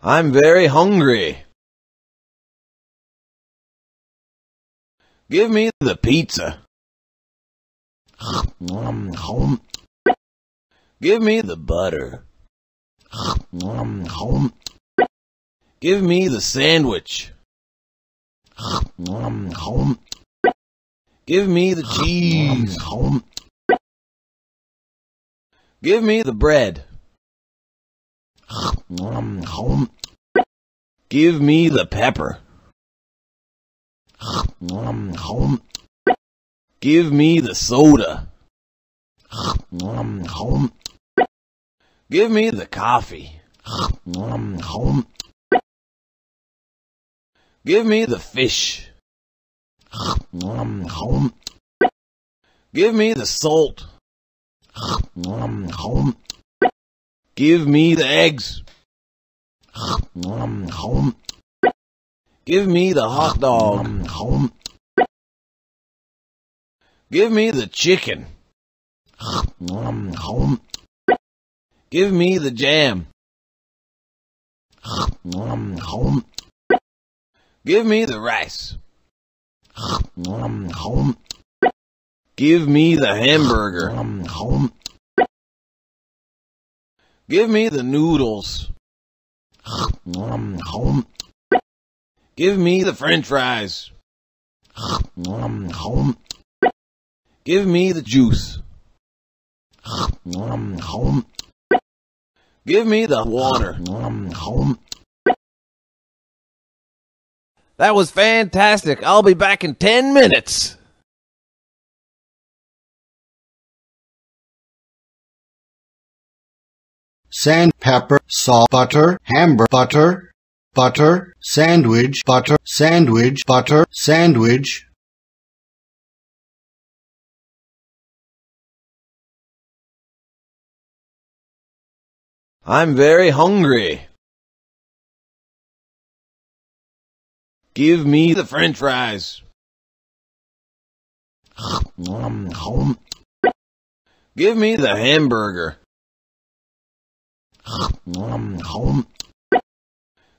I'm very hungry. Give me the pizza. Give me the butter. Give me the sandwich. Give me the cheese. Give me the bread. Give me the pepper. Give me the soda. Give me the coffee. Give me the fish. Give me the salt. Give me the eggs. Give me the hot dog. Give me the chicken. Give me the jam. Give me the rice. Give me the hamburger. Give me the noodles. Give me the french fries. Give me the juice. Give me the water. That was fantastic. I'll be back in 10 minutes. Sand, pepper, salt, butter, hamburger, butter, butter, sandwich, butter, sandwich, butter, sandwich. I'm very hungry. Give me the french fries. Give me the hamburger.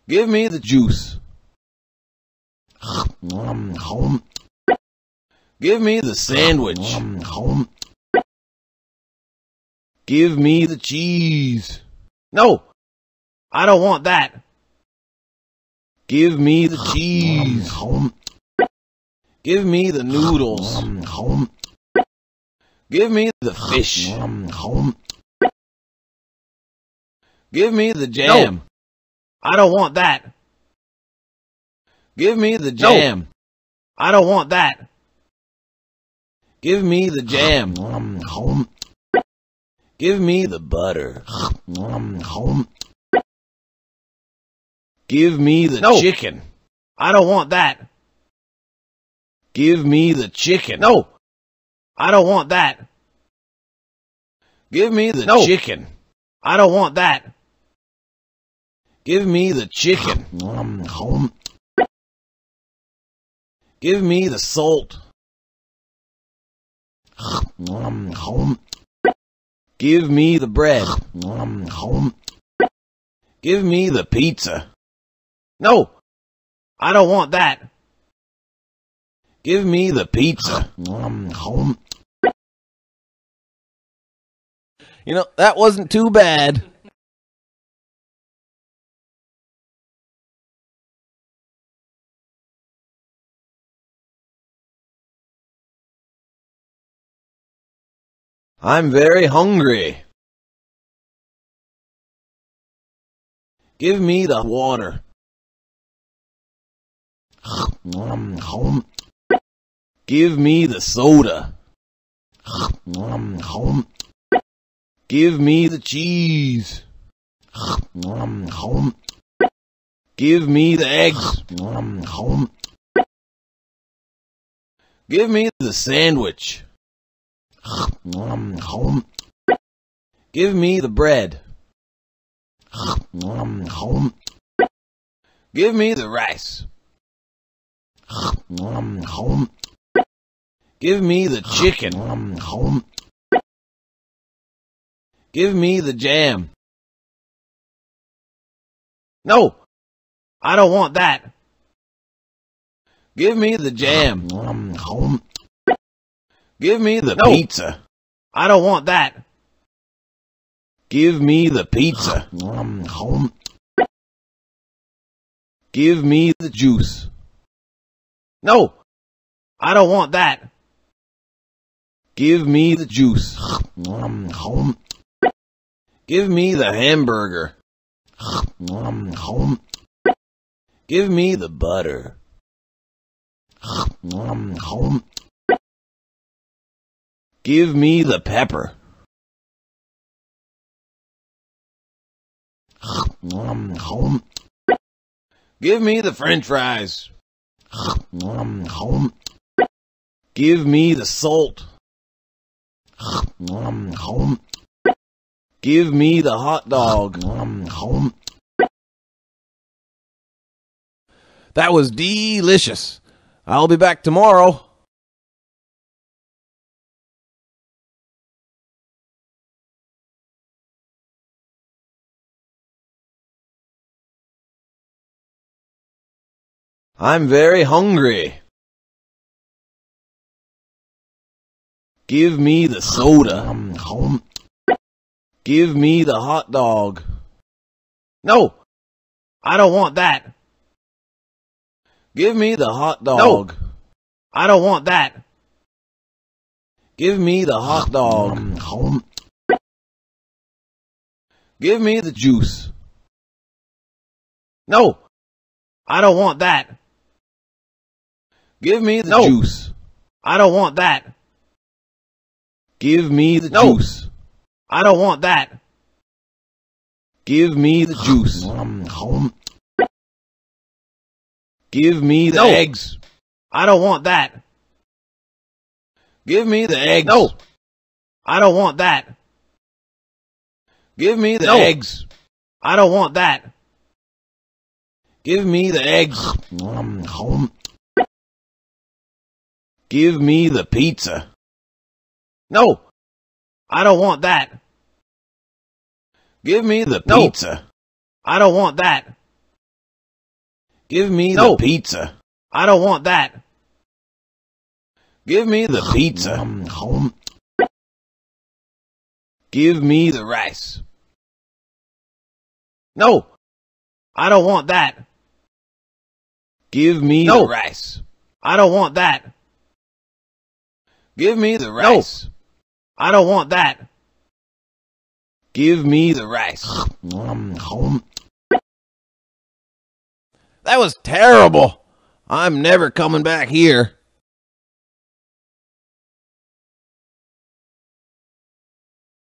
Give me the juice. Give me the sandwich. Give me the cheese. No, I don't want that. Give me the cheese. Give me the noodles. Give me the fish. Give me the jam. No. I don't want that. Give me the jam. I don't want that. Give me the jam. Give me the butter. Give me the No. chicken. I don't want that. Give me the chicken. No. I don't want that. Give me the No. chicken. I don't want that. Give me the chicken. Give me the salt. Give me the bread. Give me the pizza. No, I don't want that. Give me the pizza. You know, that wasn't too bad. I'm very hungry. Give me the water. Give me the soda. Give me the cheese. Give me the eggs. Give me the sandwich. Give me the bread. Give me the rice. Give me the chicken. Give me the jam. No, I don't want that. Give me the jam. Give me the No. pizza. I don't want that. Give me the pizza. Give me the juice. No, I don't want that. Give me the juice. Give me the hamburger. Give me the butter. Give me the pepper. Give me the french fries. Give me the salt. Give me the hot dog. That was delicious. I'll be back tomorrow. I'm very hungry. Give me the soda. Give me the hot dog. No, I don't want that. Give me the hot dog. No. I don't want that. Give me the hot dog. Give me the juice. No, I don't want that. Give me the No. juice. I don't want that. Give me the No. juice. I don't want that. Give me the juice. Give me the No. eggs. I don't want that. Give me the eggs. No. I don't want that. Give me the No. eggs. I don't want that. Give me the eggs. Give me the pizza. No, I don't want that. Give me the No. pizza. I don't want that. Give me No. the pizza. I don't want that. Give me the pizza. Give me the rice. No, I don't want that. Give me No. the rice. I don't want that. Give me the rice. I don't want that. Give me the rice. That was terrible. I'm never coming back here.